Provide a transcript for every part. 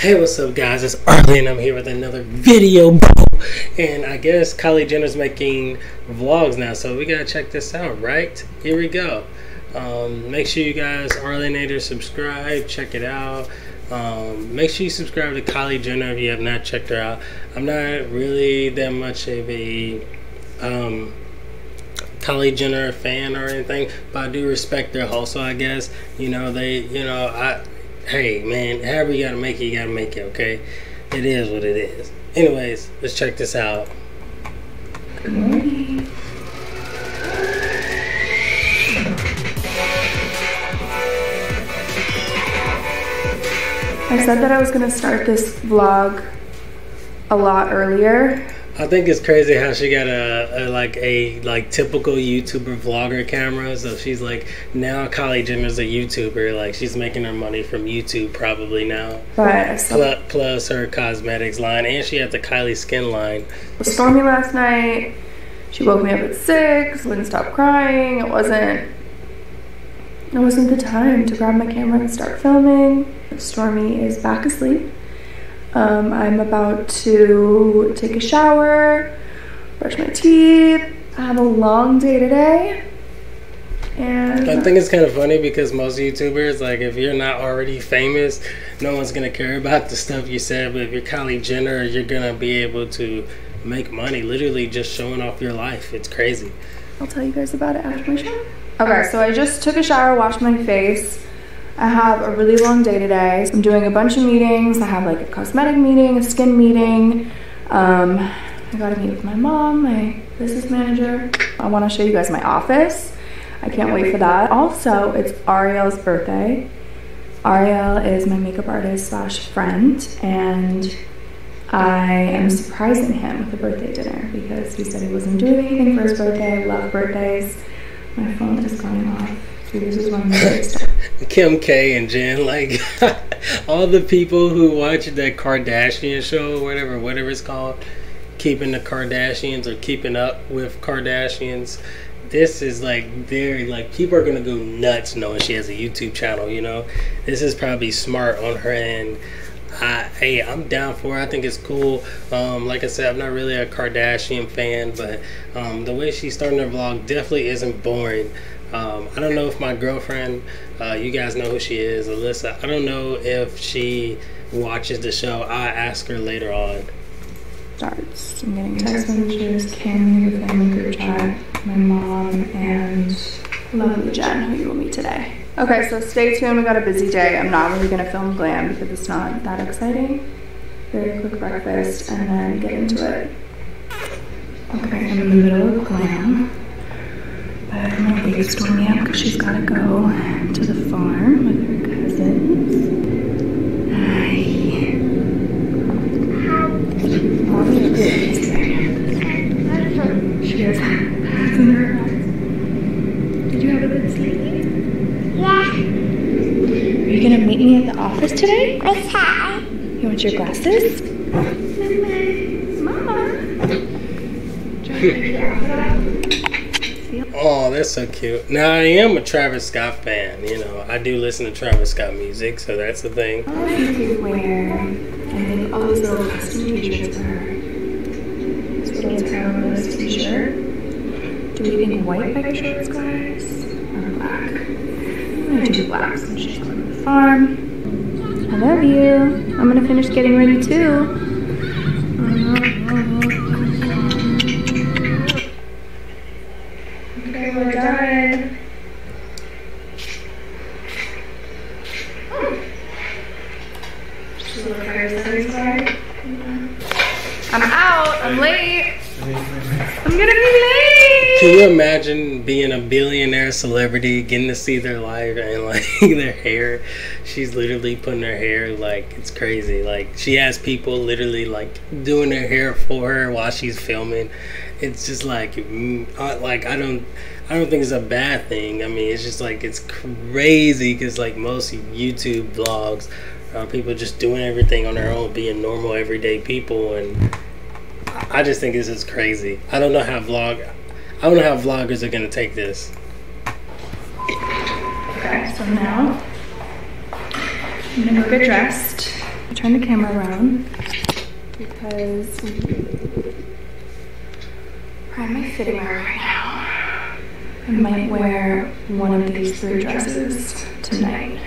Hey, what's up, guys? It's Arli, and I'm here with another video. And I guess Kylie Jenner's making vlogs now, so we gotta check this out, right? Here we go. Um, make sure you guys, Arlinators, subscribe, check it out. Um, make sure you subscribe to Kylie Jenner if you have not checked her out. I'm not really that much of a um, Kylie Jenner fan or anything, but I do respect their hustle. I guess you know they, you know, I hey man, however you gotta make it, you gotta make it, okay? It is what it is. Anyways, let's check this out. Good morning. I said that I was gonna start this vlog a lot earlier. I think it's crazy how she got a, a like a like typical YouTuber vlogger camera. So she's like now Kylie Jenner's a YouTuber. Like she's making her money from YouTube probably now. But Plus, plus her cosmetics line, and she had the Kylie skin line. it was stormy last night. She woke me up at six, wouldn't stop crying. It wasn't it wasn't the time to grab my camera and start filming. Stormy is back asleep. Um, I'm about to take a shower, brush my teeth. I have a long day today. And I think it's kind of funny because most YouTubers, like, if you're not already famous, no one's gonna care about the stuff you said. But if you're Kylie Jenner, you're gonna be able to make money literally just showing off your life. It's crazy. I'll tell you guys about it after my shower. Okay, so I just took a shower, washed my face. I have a really long day today. I'm doing a bunch of meetings. I have like a cosmetic meeting, a skin meeting. Um, I gotta meet with my mom, my business manager. I wanna show you guys my office. I can't wait for that. Also, it's Ariel's birthday. Ariel is my makeup artist slash friend, and I am surprising him with a birthday dinner because he said he wasn't doing anything for his birthday. I love birthdays. My phone is going off. So this is the start. Kim K and Jen, like all the people who watch that Kardashian show, whatever, whatever it's called, keeping the Kardashians or keeping up with Kardashians. This is like very like people are gonna go nuts knowing she has a YouTube channel. You know, this is probably smart on her end. I, hey, I'm down for it. I think it's cool. Um, like I said, I'm not really a Kardashian fan, but um, the way she's starting her vlog definitely isn't boring. Um, I don't know if my girlfriend, uh, you guys know who she is, Alyssa. I don't know if she watches the show. I'll ask her later on. starts. I'm getting text messages, Cammy, the family group chat, my mom, and lovely Jen, who you will meet today. Okay, so stay tuned. We got a busy day. I'm not really gonna film glam because it's not that exciting. Very quick breakfast and then get into it. Okay, I'm in the middle of glam. But my baby's storming me up because she's gotta go to the farm with her cousins. Hi. Mommy is there. She has bags in her eyes. Did you have a good sleep? Yeah, Are you gonna meet me at the office today? what's that? You want your glasses? Mama. Oh, that's so cute. Now I am a Travis Scott fan. You know, I do listen to Travis Scott music, so that's the thing. If you wear, I think all these little custom t-shirts are. This. Do we think white guys? Or black? I'm gonna do black she's going to the farm. I love you. I'm gonna finish getting ready too. Done. I'm out. I'm late. I'm gonna be late. Can you imagine being a billionaire celebrity, getting to see their life and like their hair? She's literally putting her hair like it's crazy. Like she has people literally like doing her hair for her while she's filming. It's just like, mm, like I don't, I don't think it's a bad thing. I mean, it's just like it's crazy because like most YouTube vlogs are people just doing everything on their own, being normal everyday people and. I just think this is crazy. I don't know how vlog. I don't know how vloggers are gonna take this. Okay, so now I'm gonna go get dressed. Turn the camera around because I'm my fitting room right now. I might wear one of these three dresses tonight.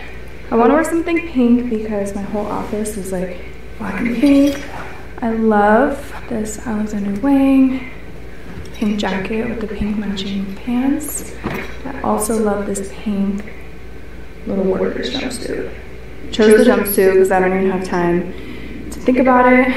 I want to wear something pink because my whole office is like black and pink. I love this Alexander Wang pink jacket with the pink matching pants. I also love this pink little workers jumpsuit. Chose the jumpsuit because I don't even have time to think about it.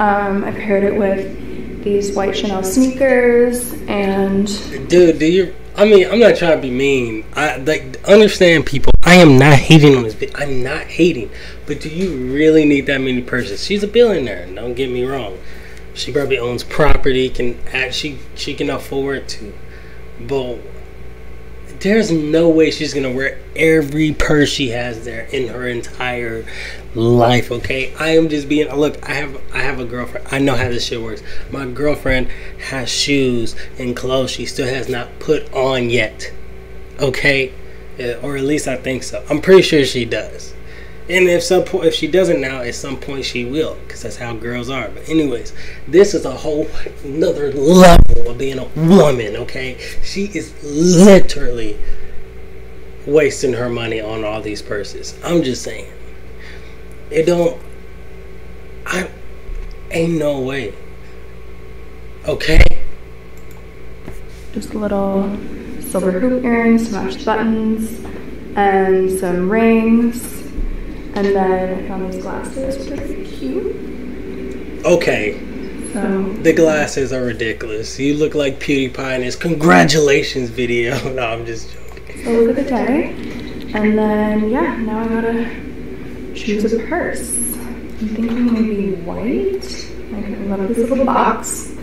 Um, I paired it with these white Chanel sneakers and. Dude, do you? I mean, I'm not trying to be mean. I like understand people. I am not hating on this. I'm not hating. But do you really need that many purses? She's a billionaire. Don't get me wrong. She probably owns property. Can she she can afford to. But there's no way she's gonna wear every purse she has there in her entire life okay? I am just being look i have i have a girlfriend. I know how this shit works. My girlfriend has shoes and clothes she still has not put on yet okay? Eh, or at least i think so. I'm pretty sure she does and if some point, if she doesn't now, at some point she will, because that's how girls are. But anyways, this is a whole another level of being a woman. Okay, she is literally wasting her money on all these purses. I'm just saying, it don't. I ain't no way. Okay. Just a little silver hoop earrings the buttons, and some rings and then I found these glasses, which are cute. Okay. So The glasses are ridiculous. You look like PewDiePie in his congratulations video. no, I'm just joking. so look at the day. And then yeah, now I gotta choose a purse. I'm thinking maybe white. Like I love this little box.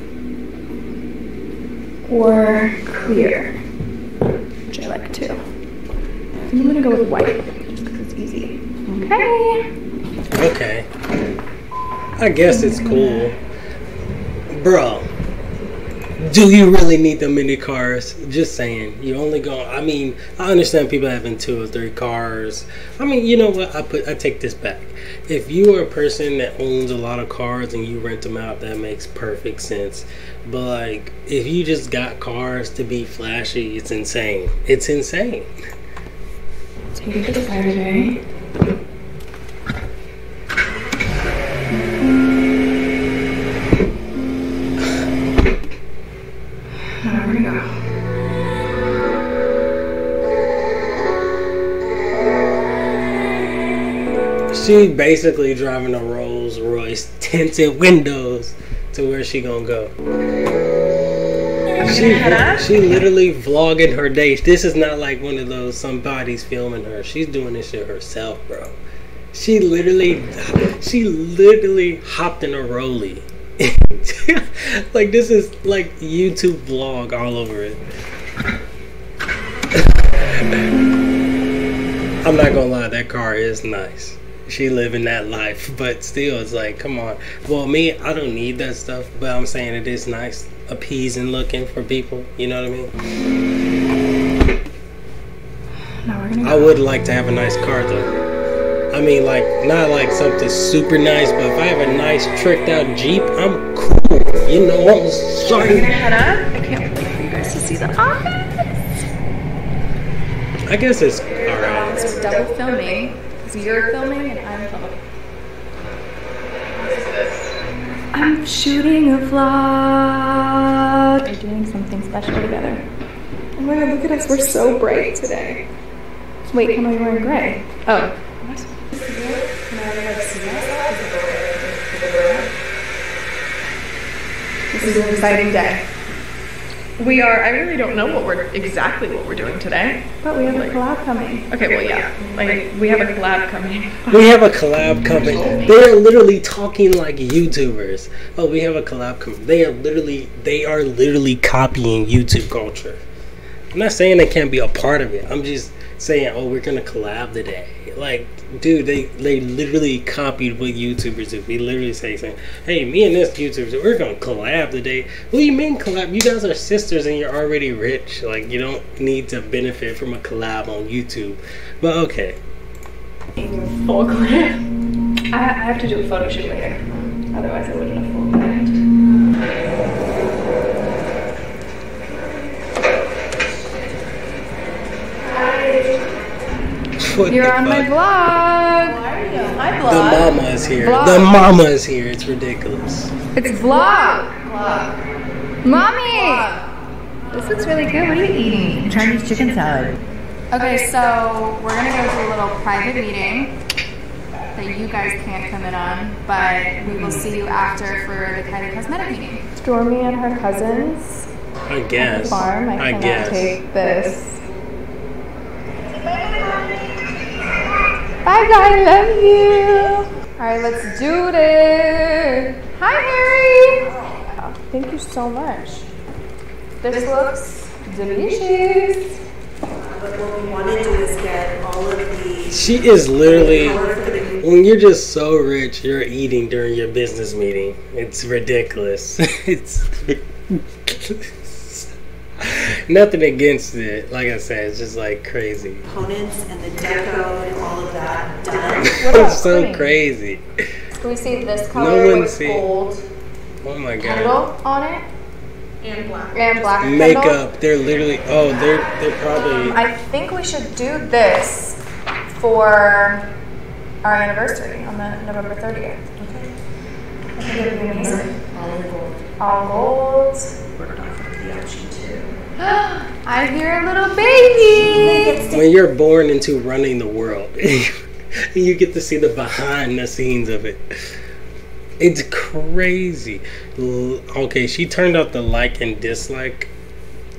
Or clear, which I like too. I'm gonna go with white just because it's easy. Okay. I guess it's cool. Bro, do you really need them many cars? Just saying. You only go I mean, I understand people having two or three cars. I mean, you know what? I put I take this back. If you are a person that owns a lot of cars and you rent them out, that makes perfect sense. But like if you just got cars to be flashy, it's insane. It's insane. Take it to Saturday. Now She basically driving a Rolls Royce tinted windows to where she gonna go. She she literally vlogging her day. This is not like one of those somebody's filming her. She's doing this shit herself, bro. She literally she literally hopped in a rollie. like this is like YouTube vlog all over it. I'm not gonna lie, that car is nice. She living that life, but still, it's like, come on. Well, me, I don't need that stuff, but I'm saying it is nice, appeasing looking for people. You know what I mean? Now we're gonna I would like to have a nice car though. I mean, like not like something super nice, but if I have a nice tricked out Jeep, I'm cool. You know, I'm We're sorry. gonna head up. I can't wait for you guys to see the office. I guess it's all right. So double filming. Because you're filming and I'm filming. I'm shooting a vlog. We're doing something special together. Oh my god, look at us. We're so bright today. Wait, can I wearing gray? Oh. This is an exciting day. We are. I really don't know what we're exactly what we're doing today. But we have a collab coming. Okay, well, yeah, like we have a collab coming. We have a collab coming. They're literally talking like YouTubers. Oh, we have a collab coming. They are literally they are literally copying YouTube culture. I'm not saying they can't be a part of it. I'm just saying, oh, we're gonna collab today. Like, dude, they they literally copied what YouTubers do. They literally say, saying, hey, me and this YouTuber, we're gonna collab today. What do you mean collab? You guys are sisters and you're already rich. Like, you don't need to benefit from a collab on YouTube. But okay. Full clip. I, I have to do a photo shoot later. Otherwise, I wouldn't have filmed that. What You're the on my fuck? vlog. The mama is here. Vlog. The mama is here. It's ridiculous. It's vlog. Vlog. Mommy. This looks really good. What are you eating? Chinese chicken salad. Okay, so we're gonna go to a little private meeting that you guys can't come in on, but we will see you after for the Kylie Cosmetic meeting. Stormy and her cousins I guess. farm. I, I guess. take this. Bye, guys. I love you. All right, let's do this. Hi, Harry. Oh, thank you so much. This looks delicious. But what we want to do is get all of the She is literally. color for the When you're just so rich, you're eating during your business meeting. It's ridiculous. it's nothing against it. Like I said, it's just like crazy. components and the deco and all of that done. it's so Queen? crazy. Can we see this No color one with see- gold Oh my god. candle on it And black. and black candle? Makeup. They're literally. Oh, they're they're probably. I think we should do this for our anniversary on the November 30th. I think it would be amazing. All gold. All gold. Worked off of the option two. I hear a little baby. when you're born into running the world, you get to see the behind the scenes of it. It's crazy. Okay, she turned off the like and dislike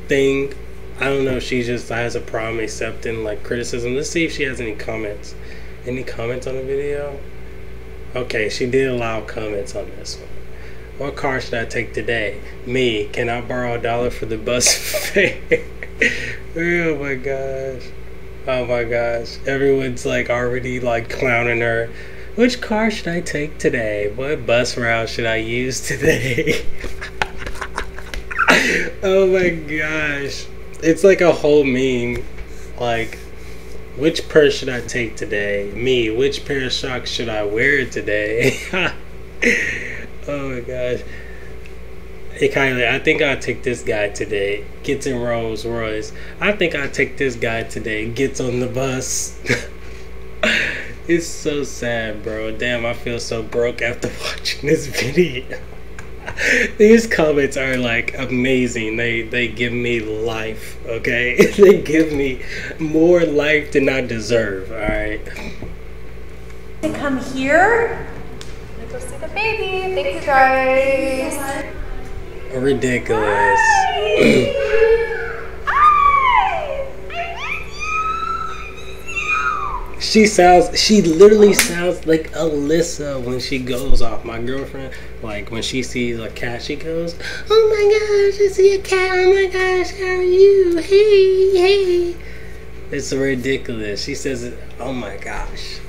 thing. I don't know if she just has a problem accepting like criticism. Let's see if she has any comments. Any comments on the video? Okay, she did allow comments on this one. What car should I take today? Me. Can I borrow a dollar for the bus fare? oh my gosh. Oh my gosh. Everyone's like already like clowning her. Which car should I take today? What bus route should I use today? oh my gosh. It's like a whole meme. Like, which purse should I take today? Me. Which pair of socks should I wear today? oh my gosh. Hey Kylie, I think I'll take this guy today. Gets in Rolls Royce. I think I'll take this guy today. Gets on the bus. it's so sad, bro. Damn, I feel so broke after watching this video. These comments are like amazing. They they give me life, okay? they give me more life than I deserve, alright? To come here. Go see the baby. Thank you guys. Ridiculous. She sounds, she literally sounds like Alyssa when she goes off. My girlfriend, like when she sees a cat, she goes, Oh my gosh, I see a cat. Oh my gosh, how are you? Hey, hey. It's ridiculous. She says, Oh my gosh.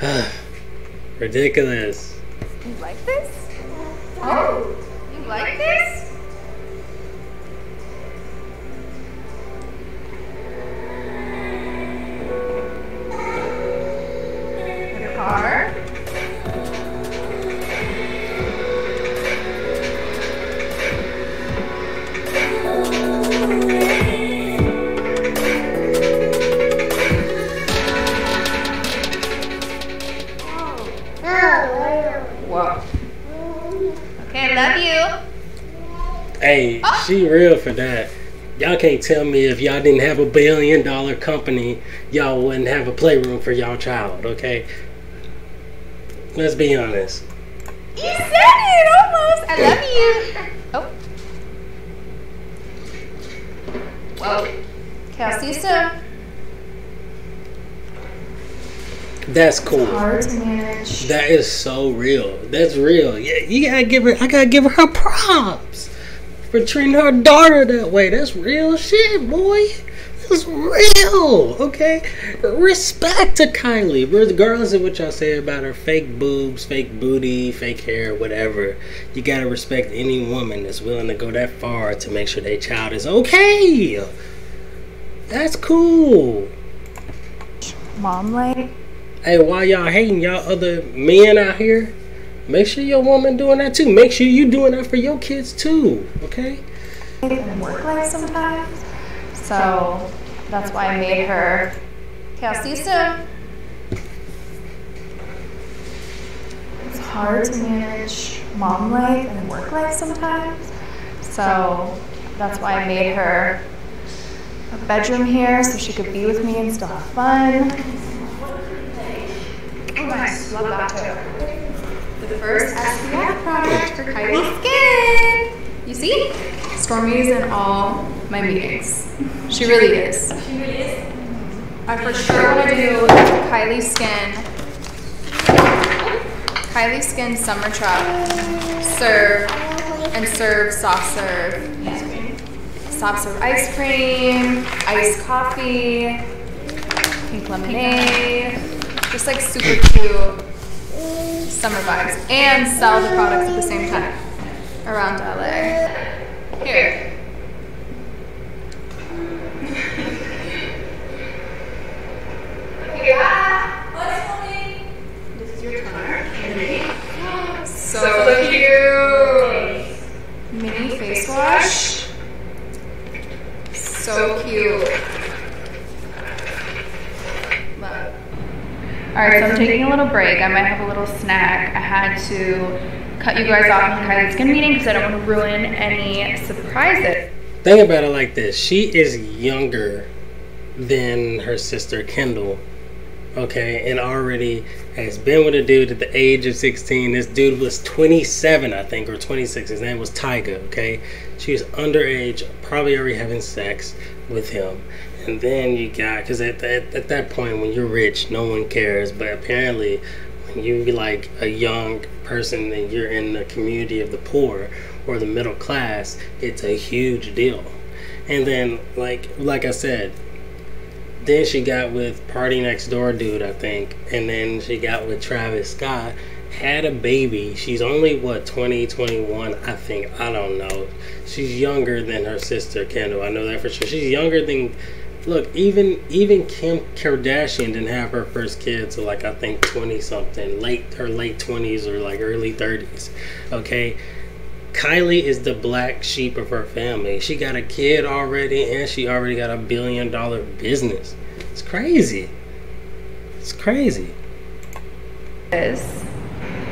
ridiculous. You like this? Oh, you like this? She real for that. Y'all can't tell me if y'all didn't have a billion dollar company, y'all wouldn't have a playroom for y'all child, okay? Let's be honest. You said it almost. I love you. Oh. Whoa. Okay, I'll see you soon. That's cool. Hard to manage. That is so real. That's real. Yeah, you gotta give her. I gotta give her her props for treating her daughter that way. That's real shit, boy. That's real. Okay, respect to Kylie, regardless of what y'all say about her fake boobs, fake booty, fake hair, whatever. You gotta respect any woman that's willing to go that far to make sure their child is okay. That's cool. Mom light. Hey, why y'all hating y'all other men out here, make sure your woman doing that too. Make sure you doing that for your kids too. Okay. and work life sometimes. So that's why I made her. Okay, I'll see you soon. It's hard to manage mom life and work life sometimes. So that's why I made her a bedroom here so she could be with me and still have fun. Oh, nice. Love that too. The first SPF product for Kylie Skin. You see? Stormy's in all my meetings. She really is. She really is. I for sure want to do Kylie Skin. Kylie Skin Summer Truck. Serve and serve soft serve. Soft serve ice cream, iced coffee, pink lemonade. Just like super cute summer vibes. And sell the products at the same time around LA. Here. Toner. So cute. Mini face wash. So cute. All right, so I'm taking a little break. I might have a little snack. I had to cut you guys off in Kylie's skin meeting because I don't want to ruin any surprises. Think about it like this: she is younger than her sister Kendall, okay, and already has been with a dude at the age of 16. This dude was 27, I think, or 26. His name was Tyga, okay. She was underage, probably already having sex with him. And then you got, because at, at, at that point, when you're rich, no one cares. But apparently, when you be like a young person and you're in the community of the poor or the middle class, it's a huge deal. And then, like like I said, then she got with PartyNextDoor dude, I think, and then she got with Travis Scott. Had a baby. She's only what 20, 21, I think. I don't know. She's younger than her sister Kendall. I know that for sure. She's younger than. Look, even even Kim Kardashian didn't have her first kid till like I think twenty something, late her late twenties or like early thirties. Okay, Kylie is the black sheep of her family. She got a kid already and she already got a billion dollar business. It's crazy. It's crazy.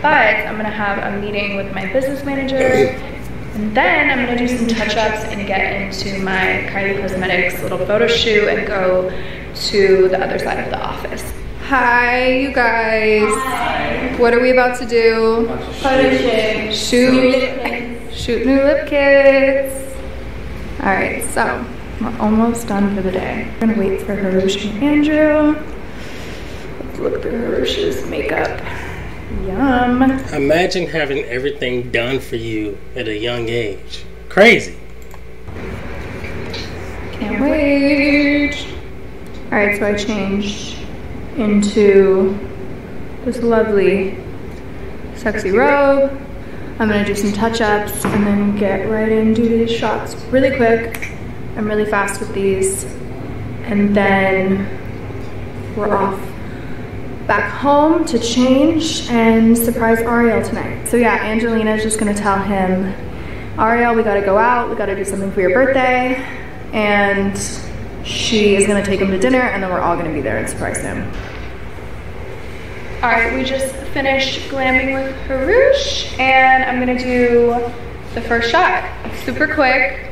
But I'm gonna have a meeting with my business manager, and then I'm gonna do some touch-ups and get into my Kylie Cosmetics little photo shoot and go to the other side of the office. Hi, you guys. What are we about to do? Photo shoot. Shoot, shoot new lip kits. All right, so we're almost done for the day. We're gonna wait for Hrush and Andrew. Let's look through Hrush's makeup. Yum. Imagine having everything done for you at a young age. Crazy. Can't wait. All right, so I changed into this lovely, sexy robe. I'm gonna do some touch-ups and then get right in, do these shots really quick. I'm really fast with these. And then we're off back home to change and surprise Ariel tonight. So yeah, Angelina's just gonna tell him, Ariel, we gotta go out, we gotta do something for your birthday. And she is gonna take him to dinner and then we're all gonna be there and surprise him. All right, we just finished glamming with Hrush and I'm gonna do the first shot. Super quick.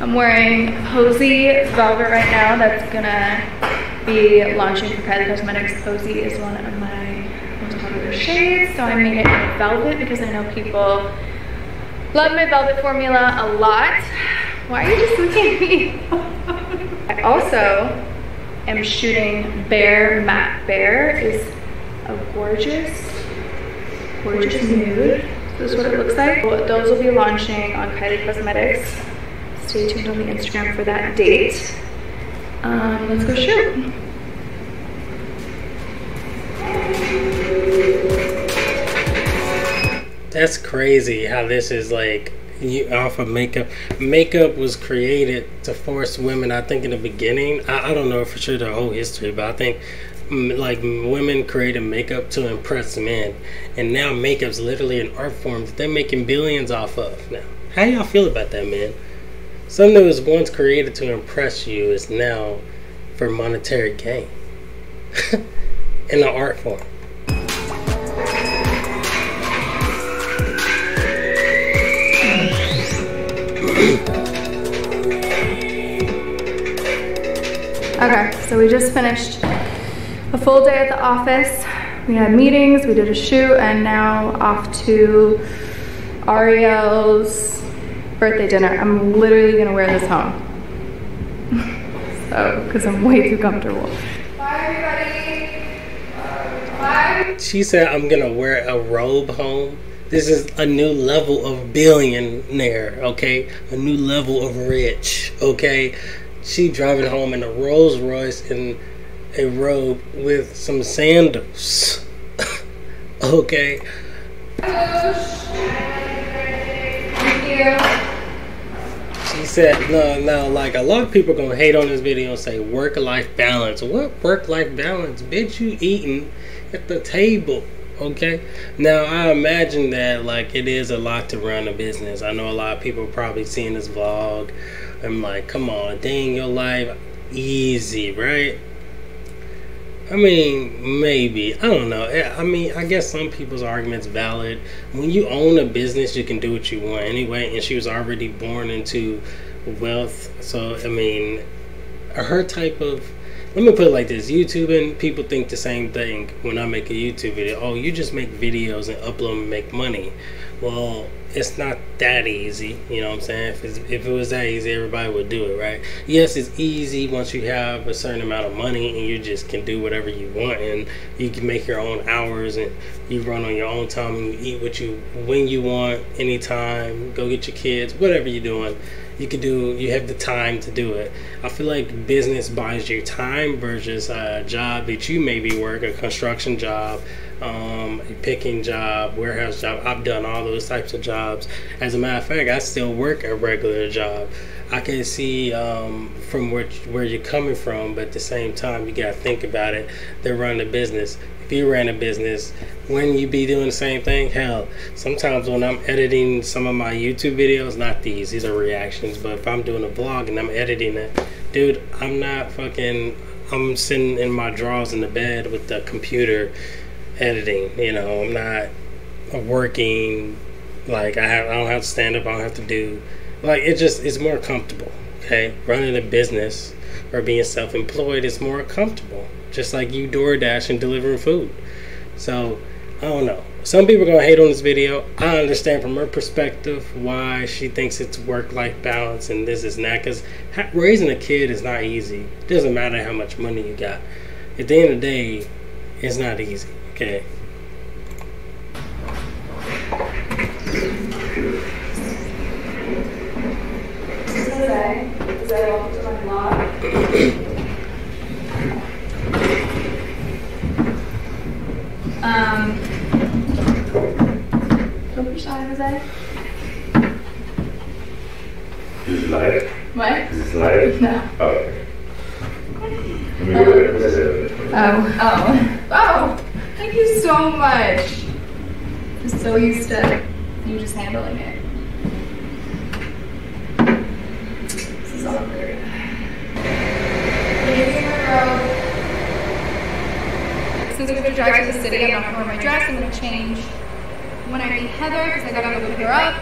I'm wearing Posie Velvet right now. That's gonna launching for Kylie Cosmetics. Posie is one of my most popular shades. So I made it in velvet because I know people love my velvet formula a lot. Why are you just looking at me? I also am shooting Bare Matte. Bare is a gorgeous, gorgeous nude. This is what it looks like. Those will be launching on Kylie Cosmetics. Stay tuned on the Instagram for that date. Um, let's go shoot. That's crazy how this is like you off of makeup. Makeup was created to force women. I think in the beginning, I, I don't know for sure the whole history, but I think like women created makeup to impress men, and now makeup's literally an art form that they're making billions off of now. How y'all feel about that, man? Something that was once created to impress you is now for monetary gain in an art form. Okay, so we just finished a full day at the office. We had meetings, we did a shoot, and now off to Ariel's birthday dinner. I'm literally gonna wear this home. so, because I'm way too comfortable. Bye, everybody. Bye. She said, I'm gonna wear a robe home. This is a new level of billionaire, okay? A new level of rich, okay? She driving home in a Rolls Royce in a robe with some sandals, okay? She said, no, now, like, a lot of people gonna hate on this video and say work-life balance. What work-life balance? Bitch, you eating at the table, okay? Now, I imagine that, like, it is a lot to run a business. I know a lot of people probably seeing this vlog. I'm like, come on, dang your life easy, right? I mean, maybe. I don't know. I mean, I guess some people's argument's valid. When you own a business, you can do what you want anyway. And she was already born into wealth. So, I mean, her type of. Let me put it like this YouTubing, people think the same thing when I make a YouTube video. Oh, you just make videos and upload and make money. Well, it's not that easy. You know what I'm saying? If, if it was that easy, everybody would do it, right? Yes, it's easy once you have a certain amount of money and you just can do whatever you want and you can make your own hours and you run on your own time and you eat what you when you want, anytime. Go get your kids, whatever you're doing. You can do. You have the time to do it. I feel like business buys your time versus a job that you maybe work a construction job um, a picking job, warehouse job. I've done all those types of jobs. As a matter of fact, I still work a regular job. I can see um, from where where you're coming from, but at the same time, you gotta think about it. They're running a business. If you ran a business, wouldn't you be doing the same thing? Hell, sometimes when I'm editing some of my YouTube videos, not these, these are reactions, but if I'm doing a vlog and I'm editing it, dude, I'm not fucking. I'm sitting in my drawers in the bed with the computer editing. You know, I'm not working like I have. I don't have to stand up. I don't have to do like it. Just it's more comfortable. Okay, running a business or being self-employed is more comfortable. Just like you DoorDash and delivering food. So I don't know. Some people are gonna hate on this video. I understand from her perspective why she thinks it's work-life balance and this is not. Cause raising a kid is not easy. It doesn't matter how much money you got. At the end of the day, it's not easy. Okay. Jose, Jose, welcome to my vlog. um, don't be shy, Jose. Is it live? What? Is this live? No. Oh, okay. Let me go ahead and set it. Oh, oh, oh! Thank you so much. I'm so used to you just handling it. This is awkward. Since we're gonna drive to the city, I'm not gonna wear my dress. I'm gonna change when I meet Heather because I gotta go pick her up.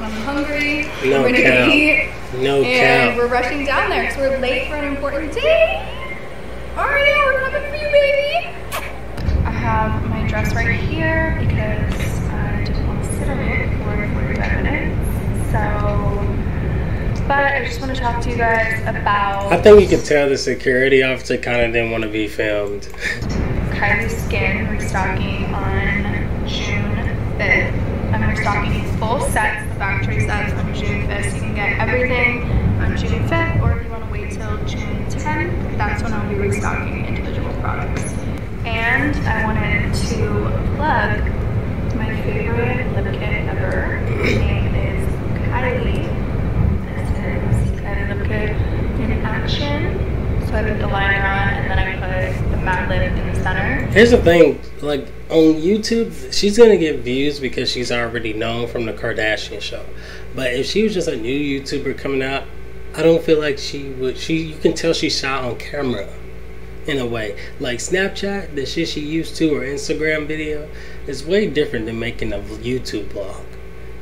I'm hungry. No we're gonna count. eat. No And count. we're rushing down there because we're late for an important date. Ariel, we're coming for you, baby. I have my dress right here because I didn't want to sit on it for 45 minutes. So, but I just want to talk to you guys about I think you can tell the security officer kind of didn't want to be filmed. Kylie Skin restocking on June 5th. I'm restocking these full sets, the factory sets on June 5th. So you can get everything on June 5th, or if you want to wait till June 10th, that's when I'll be restocking individual products. And I wanted to plug my favorite lip kit ever. Her name is Kylie. This is Kylie lip kit in action. So I put the liner on and then I put the matte lip in the center. Here's the thing, like on YouTube, she's gonna get views because she's already known from the Kardashian show. But if she was just a new YouTuber coming out, I don't feel like she would. She you can tell she shot on camera, in a way. Like Snapchat, the shit she used to, or Instagram video, is way different than making a YouTube blog.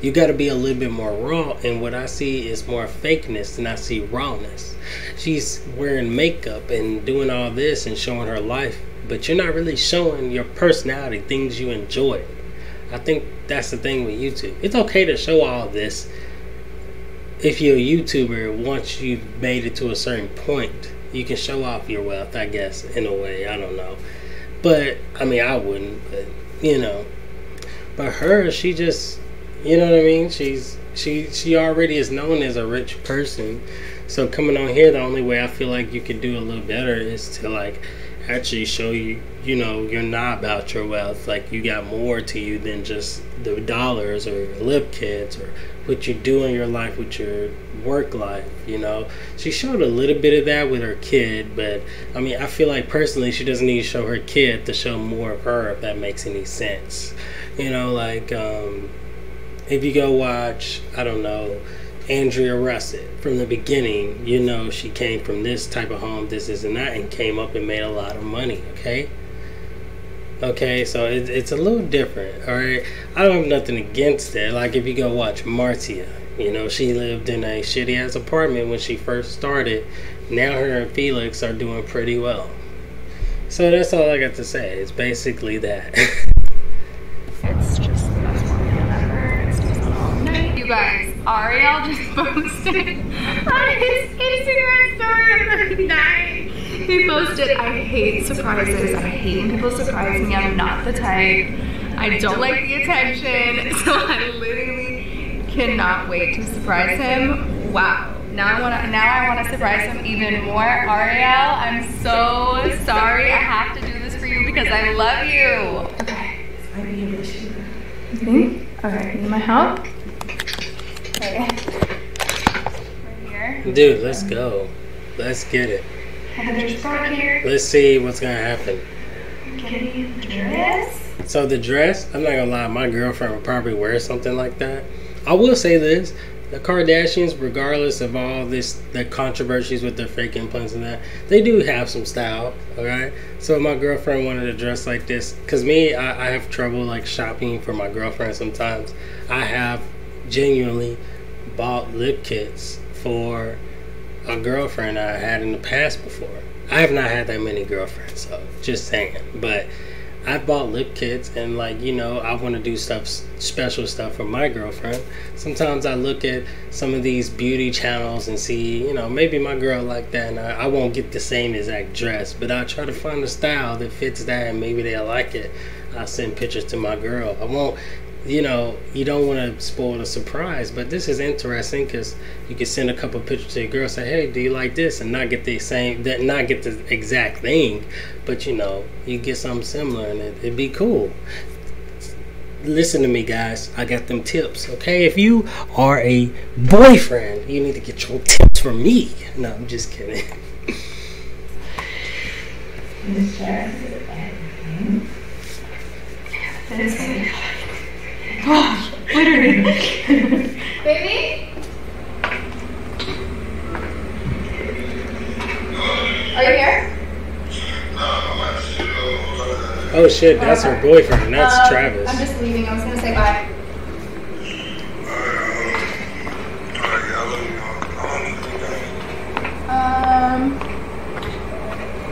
You got to be a little bit more raw, and what I see is more fakeness than I see rawness. She's wearing makeup and doing all this and showing her life, but you're not really showing your personality, things you enjoy. I think that's the thing with YouTube. It's okay to show all this if you're a YouTuber, once you've made it to a certain point, you can show off your wealth, I guess, in a way. I don't know. But, I mean, I wouldn't, but, you know. But her, she just, you know what I mean? She's, she, she already is known as a rich person. So coming on here, the only way I feel like you could do a little better is to, like, actually show you, you know, you're not about your wealth. Like, you got more to you than just the dollars or your lip kits or what you do in your life with your work life you know she showed a little bit of that with her kid but i mean i feel like personally she doesn't need to show her kid to show more of her if that makes any sense you know like um, if you go watch i don't know andrea russett from the beginning you know she came from this type of home this is and that and came up and made a lot of money okay Okay, so it, it's a little different. All right, I don't have nothing against it. Like if you go watch Marzia, you know she lived in a shitty ass apartment when she first started. Now her and Felix are doing pretty well. So that's all I got to say. It's basically that. It's just the best morning ever. It's just a long night. You guys, Ariel just posted on his Instagram story night. He posted, I hate surprises. I hate when people surprise me. I'm not the type. I don't like the attention. So I literally cannot wait to surprise him. Wow. Now I wanna now I wanna surprise him even more. Ariel, I'm so sorry. I have to do this for you because I love you. Okay. You think? Okay, need my help? Okay. Here. Dude, let's go. Let's get it. Heather's back here. Let's see what's gonna happen. Getting the dress. So the dress, I'm not gonna lie, my girlfriend would probably wear something like that. I will say this: the Kardashians, regardless of all this, the controversies with their fake implants and that, they do have some style. All right. so my girlfriend wanted a dress like this, cause me, I, I have trouble like shopping for my girlfriend. Sometimes I have genuinely bought lip kits for a girlfriend I had in the past before. I have not had that many girlfriends, so just saying. But I've bought lip kits and like you know I want to do stuff special stuff for my girlfriend. Sometimes I look at some of these beauty channels and see you know maybe my girl like that and I, I won't get the same exact dress, but I try to find a style that fits that and maybe they'll like it. I send pictures to my girl. I won't you know, you don't want to spoil the surprise, but this is interesting because you can send a couple pictures to your girl, say, "Hey, do you like this?" and not get the same, that not get the exact thing, but you know, you get something similar, and it, it'd be cool. Listen to me, guys. I got them tips, okay? If you are a boyfriend, you need to get your tips from me. No, I'm just kidding. Baby? Are you here? Oh shit, that's her boyfriend. That's Um, Travis. I'm just leaving. I was gonna say bye. Um,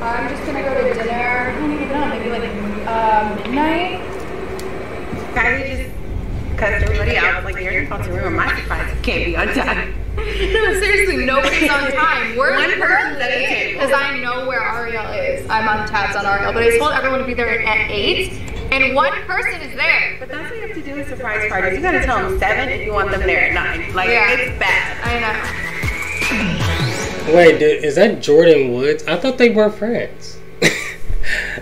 I'm just gonna go to dinner. I don't even know, maybe like um, midnight. Kylie just cussed everybody out. Like, you're supposed to ruin my surprise. Can't be on time. No, seriously, nobody's on time. We're One person's at the table. because I know where Ariel is. I'm on tabs on Ariel, but I told everyone to be there at eight, and one person is there. But that's what you have to do with surprise parties. You gotta tell them seven if you want them there at nine. Like, Yeah. it's bad. I know. Wait, dude, is that Jordyn Woods? I thought they were friends.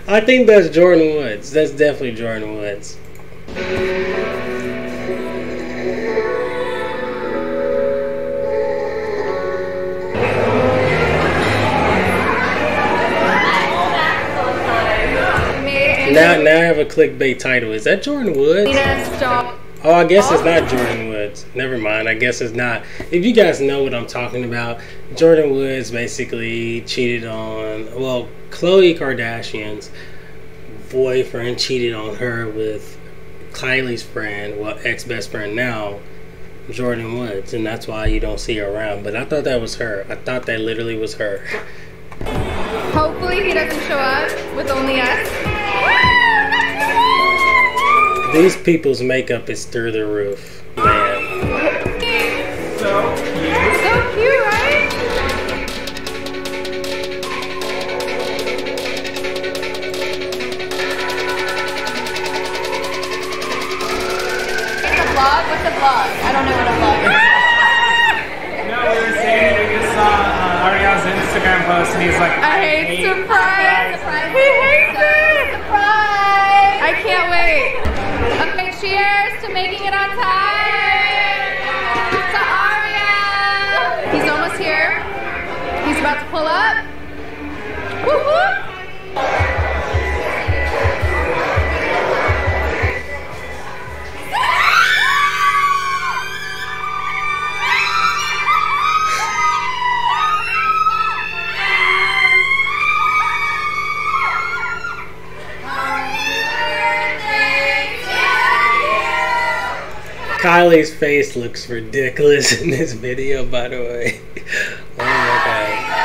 I think that's Jordyn Woods. That's definitely Jordyn Woods. Now, now I have a clickbait title. Is that Jordyn Woods? Oh, I guess it's not oh. Jordyn Woods. Never mind. I guess it's not. If you guys know what I'm talking about, Jordyn Woods basically cheated on, well, Khloe Kardashian's boyfriend cheated on her with Kylie's friend, well, ex best friend now, Jordyn Woods. And that's why you don't see her around. But I thought that was her. I thought that literally was her. Hopefully he doesn't show up with only us. These people's makeup is through the roof, man. So cute, right? It's a vlog? What's a vlog? I don't know what a vlog is. No, we were saying we just saw uh, Ariel's Instagram post and he's like, I hate surprise. He hates it. Surprise. I can't wait. Cheers to making it on time. To Aria. He's almost here. He's about to pull up. Kylie's face looks ridiculous in this video, by the way. Oh my god.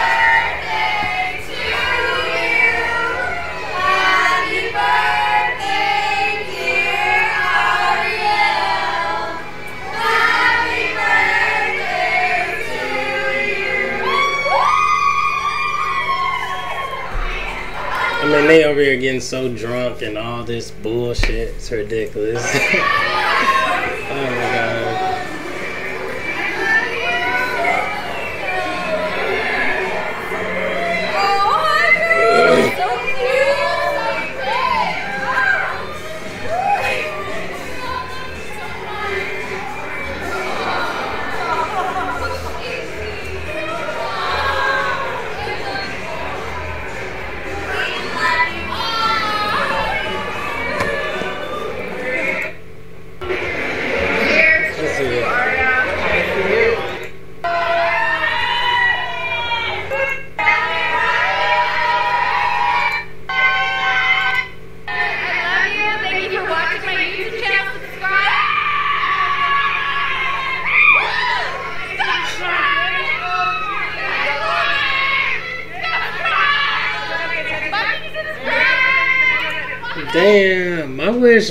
I mean, they over here getting so drunk and all this bullshit. It's ridiculous. oh my god.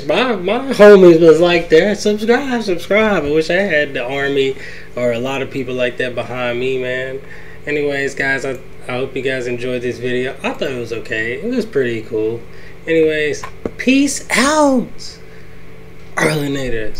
My, my homies was like that. Subscribe, subscribe. I wish I had the army or a lot of people like that behind me, man. Anyways, guys, I, I hope you guys enjoyed this video. I thought it was okay. It was pretty cool. Anyways, peace out. Arlinators.